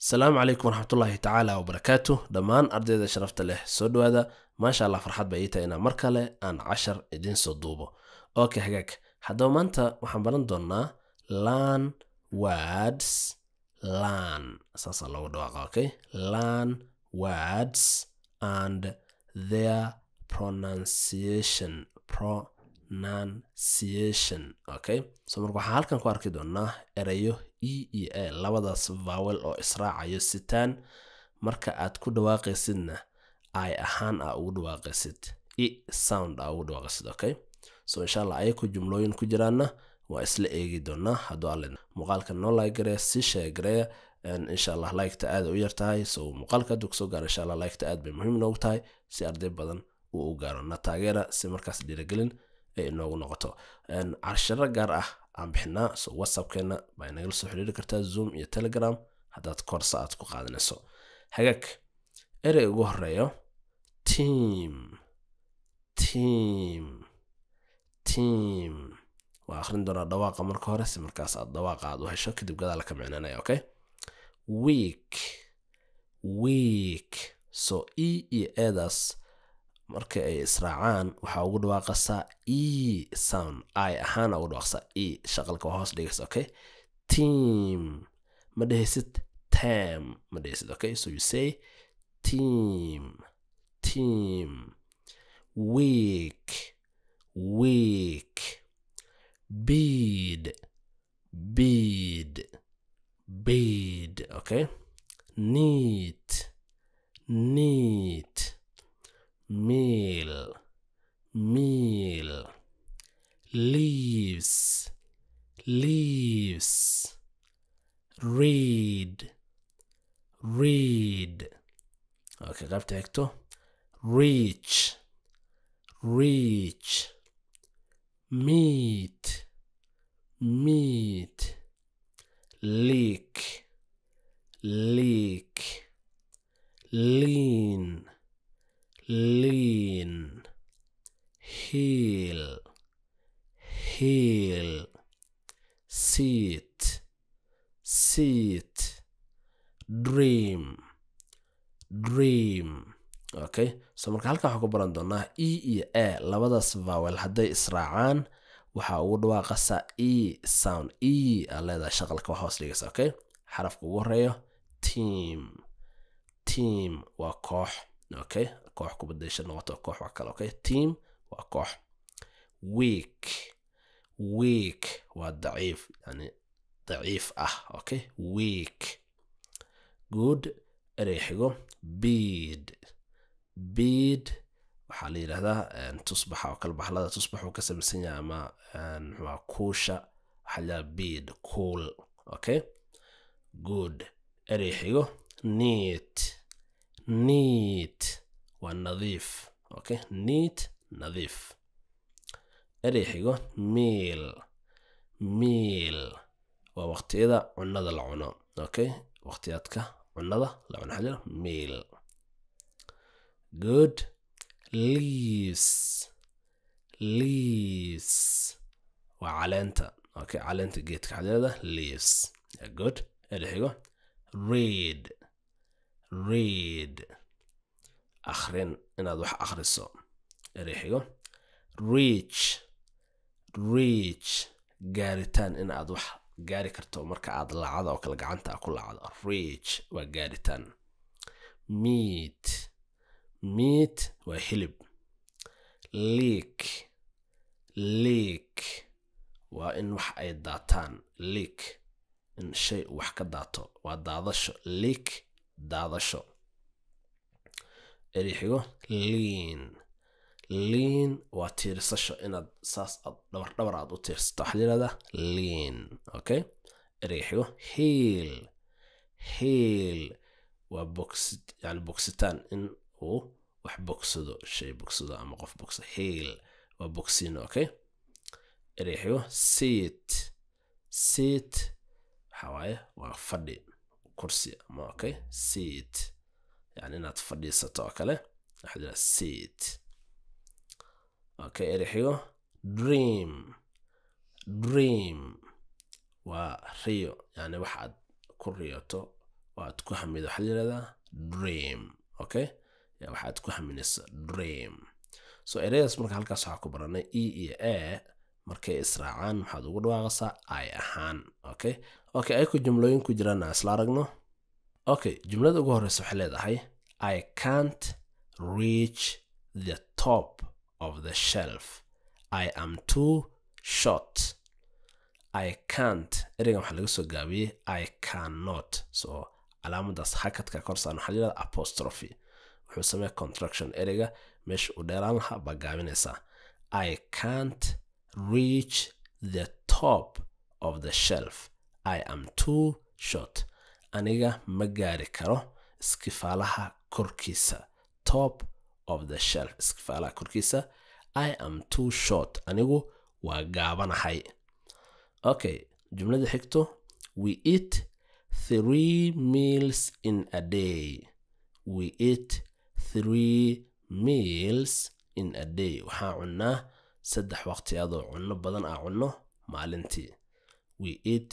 asalaamu calaykum waraxmatullaahi tacaala wabarakaatu dhammaan ardayda sharafta leh soo dhowaada. Maasha allah farxad bay ii tahay inaan mar kale aan cashar idiin soo duubo. Okay hagaag. Haddaba maanta waxaan baran doonaa lan words lan. Saasaa loogu dhawaaqa okay lan words and their pronunciation pronunciation okay? So marka waxaan halkan ku arki doonaa erayo e iyo a labadaas vowel oo israacayo sitaan marka aad ku dhawaaqaysidna ay ahaan aa ugu dhawaaqaysid e sound aa ugu dhawaaqaysid okay? So insha allah ayako jumlooyin ku jiraana waa isla eegi doonaa hadduu alle muuqaalka noo laagareya si sheegareya insha allah liketa aad u yar tahay so muuqaalka hadduu ku soo gaaro insha allah liketa aad bay muhiim noogu tahay si arday badan uu u gaaro na taageera si markaas dhiiragelin ay inoogu noqoto. Carsharo gaar ah aan bixinaa so whatsappkeena baa nagala soo xiriiri kartaa zoom iyo telegram haddaad koorsa aad ku qaadanayso hagaag erey ugu horeeyo team team team. Waa akhrin doonaa dhawaaqa marka hore si markaas aad dhawaaqa aad u hesho kadib gadaala ka micnaanaya okay? Week week. So e iyo eedaas marka ay israacaan waxaa ugu dhawaaqasaa e sound. I ahaan ugu dhawaaqsaa e shaqalka hoos dhigaysa okay? Team. Ma dhehaysid tam ma dhehaysid okay? So you say team team. Week week bead bead bead okay? Neat neat meal meal leaves. Leaves. Read read okay qaybta xigto reach. Reach. Meat. Meat. Leak. Leak. Lean lean heel heel seat seat dream dream. Okay so marka halkan waxaan ku baran doonaa e iyo a labadaas vowel hadday israacaan waxaa ugu dhawaaqasaa e sound. E aa leedahay shaqalka waa hoos dhigaysa okay xarafka ugu horeeyo team. Team waa koox okay koox kubadasha noqoto koox waa kale okay? Team waa koox. Week week waa daciif yani daciif ah okay? Week good erey xigo. Bead bead waxaa la yidhahdaa tusbaxa oo kale baxlada tusbax uu ka samaysan yahay ama muxua kuusha. Waxaa la yidhahdaa bead cool okay? Good erey xigo. Neat neat. Waa nadiif okay neat nadiif. Erey xigo meal meal waa waqtiyada cunada la cuno okay waqtiyaadka cunada la cuno xajira meal good. Leaves leaves waa caleenta okay caleenta geedka xadirada leaves good. Erey xigo read read. Akhrin inaad wax akhriso. Erey xigo reach reach. Gaaritaan in aad wax gaari karto marka aad laacada oo kale gacanta ku laacdo reach waa gaaritaan. Meat meat waa hilib. Leak leak waa in wax ay daataan. Leak in shay wax ka daato. Waa daadasho. Leak daadasho. Erixigo lean lean waa tiirsasho inaad saas aad dhabar dhabar aad u tiirsato. Waxaa yidhahdaa lean okay erixigo heel heel waa bogsi yani bogsitaan in uu wax bogsado shay bogsado ama qof bogso heel waa bogsiino okay erixigo seat seat waxaa waaye waa fadhi kursi. Ama okay. Seat. Yani inaad fadhiisato oo kale. Waxaa jira seat. Okay erixigo dream. Dream. Waa riyo. Yani waxaad ku riyoto waad ku hamido. Waxaa la yirahdaa dream. Okay? Waxaad ku haminayso dream. So ereyadaas marka halkaas waxaa ku baranay e iyo a markay israacaan maxaad ugu dhawaaqaysaa ay ahaan. Okay okay ay ku jumlooyin ku jiraan aan isla aragno. Okay jumlada ugu horeysa waxay leedahay i can't reach the top of the shelf. I am too short. I can't ereygan waxaa laga soo gaabiyey i cannot. So calaamadaas hakadka korsaan waxaa layihahda apostrophe. Wuxuu sameeya contraction ereyga meesha uu dheeraan lahaa baa gaabinaysaa. I can't reach the top of the shelf i am too short. Aniga ma gaari karo iskifaalaha korkiisa top of the shelf iskifaalaha korkiisa. I am too short. Anigu waa gaabanahay. Okay jumlada xigto we eat three meals in a day. We eat three meals in a day. Waxaan cunnaa saddex waqtiyaadoo cunno badan aa cunno maalintii. We eat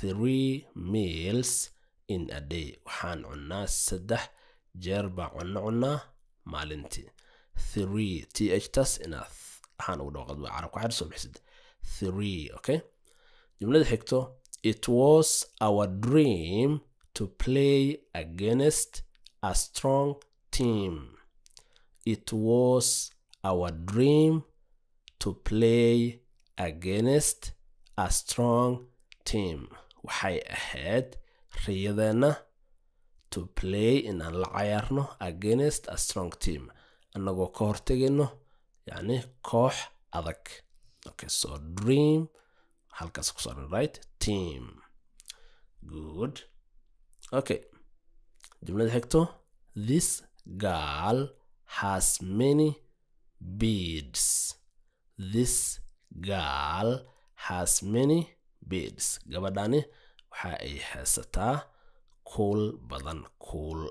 three meals in a day. Waxaan cunnaa saddex jeer baa cunno cunnaa maalintii. Three t h tas inaad waxaan ugu dhawaqad waa carabka waxaad soo bixisid three okay? Jumlada xigto it was our dream to play against a strong team. It was our dream to play against a strong team waxay ahayd riyadeenna to play inaan la cayaarno against a strong team. Annagoo ka hortegayno yacni koox adag. Okay so dream halkaas ku saaran right? Team. Good. Okay jumlada xigto. This girl has many beads this girl has many beads gabadhani waxa ay haysataa kuul badan kuul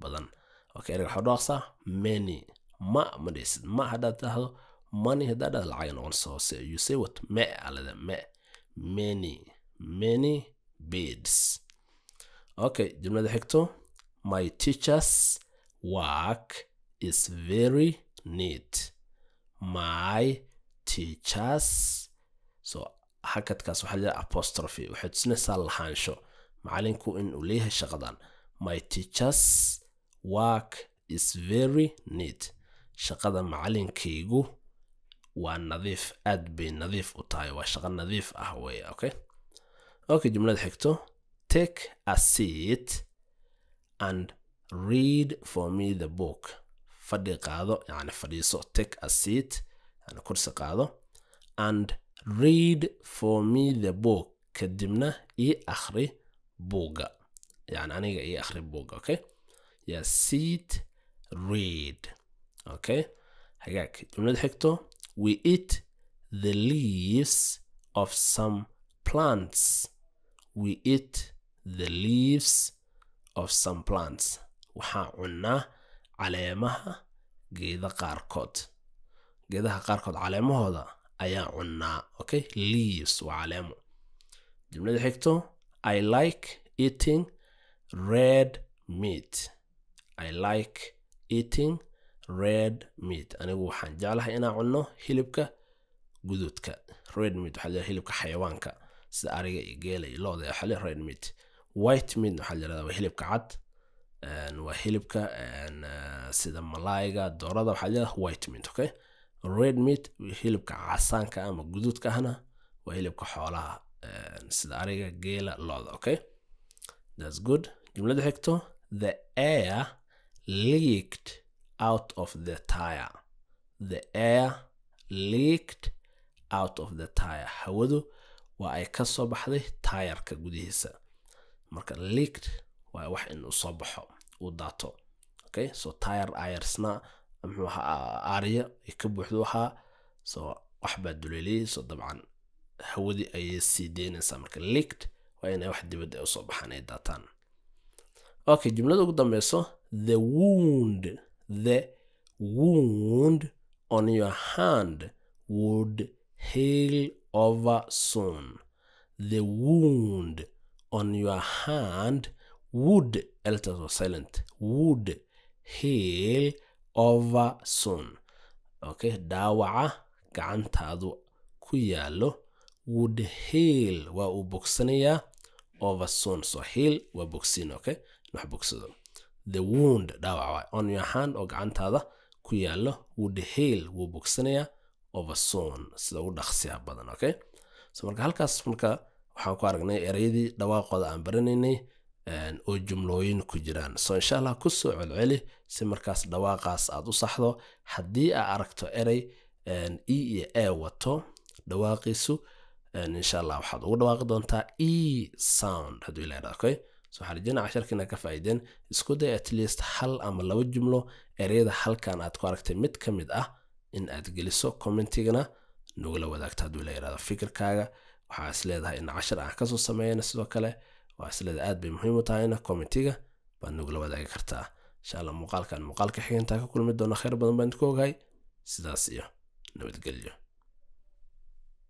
badan. Okay waxaa dhaaqsaa many. Ma ma dhaysid. Ma haddaad tahdo money haddaad dhahdo lacag noqonaysa hoose you say what? Me alada me. Many many beads. Okay jumlada xigto. My teachers work is very neat. My teachers so hakadkaas waxaa leedahay apostrophe waxay tusinaysaa lahaansho macalinku in uu leeyahay shaqadan. My teachers work is very neat. Shaqada macalinkaygu waa nadiif aad bay nadiif u tahay waa shaqo nadiif ah wey okay? Okay jumlada xigto. Take a seat and read for me the book. Fadhi qaado yani fadhiiso. Take a seat yani kursi qaado. And read for me the book. Kadibna ii akhri buugga yani aniga ii akhri buugga okay? Ya seat read okay? Hagaag. Jumlada xigto. We eat the leaves of some plants. We eat the leaves of some plants. Waxaan cunnaa caleemaha geeda qaarkood. Geedaha qaarkood caleemahooda ayaan cunnaa okay leaves waa caleemo. Jumlada xigto i like eating red meat. I like eating red meat. Anigu waxaan jeclahay inaan cunno hilibka guduudka red meat waxaa leeyahay hilibka xayawaanka sida ariga iyo geela iyo looda waxaa leeyahay red meat. White meat waxaa leeyahay waa hilibka cad waa hilibka sida malaayga doorada waxaa leedahay white meat okay red meat hilibka casaanka ama guduudka ahna waa hilibka xoolaha sida ariga geela looda okay? That's good. Jumlada xigto the air leaked out of the tire. The air leaked out of the tire. Hawadu waa ay ka soo baxday taayarka gudihiisa. Marka leaked waa wax in soo baxo uu daato okay? So tire ayarsna muxuu ahaa aariya ay ka buuxdu ahaa so wax baa duleeliyey. So dabcan hawadii ayay sii deynaysaa marka leaked. Waa inay wax dibadda ay u soo baxaan ay daataan. Okay jumlada ugu dambeyso the wound the wound on your hand would heal over soon. The wound on your hand would eltas silent would heal over okay dhaawaca gacantaadu ku yaallo would heal waa uu bogsanayaa over soon so heal waa bogsiin okay wax bogsado the wound dhaawac waay on your hand oo gacantaada ku yaallo would heal wuu bogsanayaa over soon sida ugu dhaqsiya badan okay so marka halkaas marka waxaan ku aragnay ereyadii dhawaaqooda aan baranaynay oo jumlooyin ku jiraan. So insha allah ku soo celceli si markaas dhawaaqaas aad u saxdo. Haddii aa aragto erey e iyo e wato dhawaaqiisu insha allah waxaad ugu dhawaaqi doontaa e sound hadduu ila idhaa okay? So waxaa rajeyna casharkiina ka faa'iideen. Isku day at least hal ama laba jumlo ereyada halkan aad ku aragtay. Mid ka mid ah in aad geliso commentigana nagula wadaagto hadduu ila yidhahdo fikirkaaga. Waxaa is in cashar aan ka soo sameeyana sidoo kale waa is leedahay aad bay muhiim u tahayna commentiga baad nagula wadaagi kartaa. Insha allah muuqaalkan muuqaalka xigantaa ka kulmi doona khayr badan baan idinku ogahay. Sidaas iyo nabadgelyo